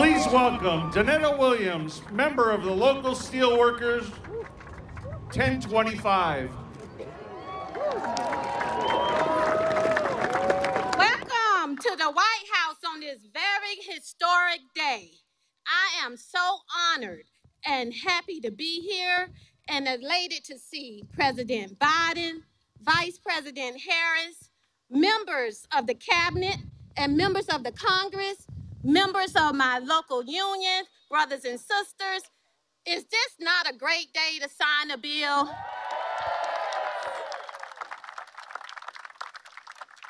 Please welcome Donetta Williams, member of the local steelworkers 1025. Welcome to the White House on this very historic day. I am so honored and happy to be here and elated to see President Biden, Vice President Harris, members of the cabinet, and members of the Congress, members of my local union, brothers and sisters. Is this not a great day to sign a bill?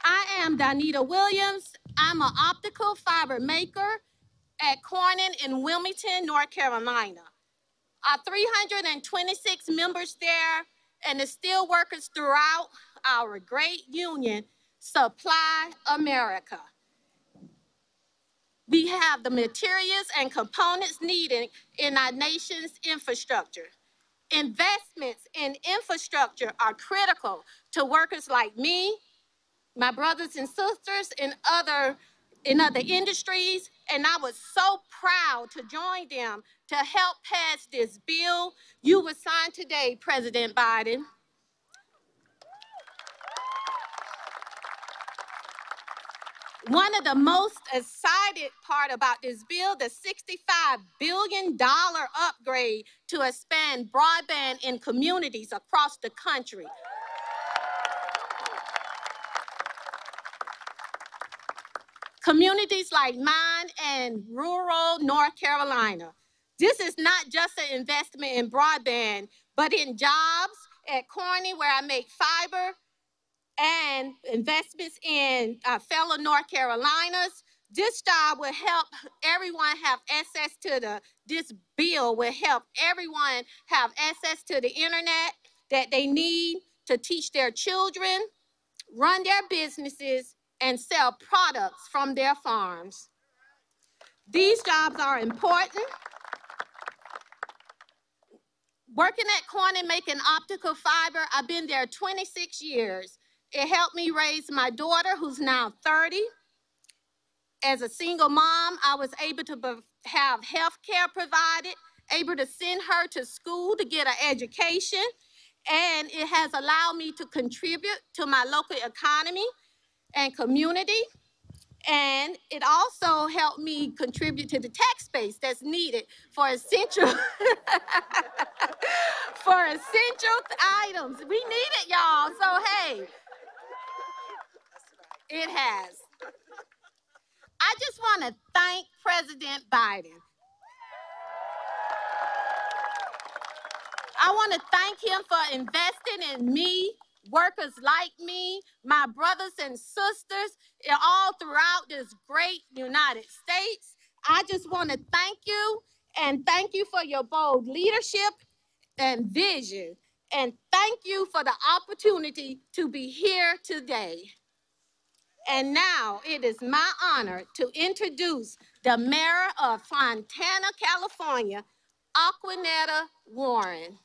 I am Donetta Williams. I'm an optical fiber maker at Corning in Wilmington, North Carolina. Our 326 members there and the steel workers throughout our great union supply America. We have the materials and components needed in our nation's infrastructure. Investments in infrastructure are critical to workers like me, my brothers and sisters in other in other industries, and I was so proud to join them to help pass this bill you will sign today, President Biden. One of the most excited part about this bill, the $65 billion upgrade to expand broadband in communities across the country. Communities like mine and rural North Carolina. This is not just an investment in broadband, but in jobs at Corning, where I make fiber, and investments in uh, fellow North Carolinas. This job will help everyone have access to the, this bill will help everyone have access to the internet that they need to teach their children, run their businesses, and sell products from their farms. These jobs are important. Working at Corning making optical fiber, I've been there 26 years. It helped me raise my daughter, who's now 30. As a single mom, I was able to have health care provided, able to send her to school to get an education, and it has allowed me to contribute to my local economy and community. And it also helped me contribute to the tax base that's needed for essential for essential items. We need it, y'all. So hey, it has. I just want to thank President Biden. I want to thank him for investing in me workers like me, my brothers and sisters, all throughout this great United States. I just want to thank you and thank you for your bold leadership and vision. And thank you for the opportunity to be here today. And now it is my honor to introduce the mayor of Fontana, California, Acquanetta Warren.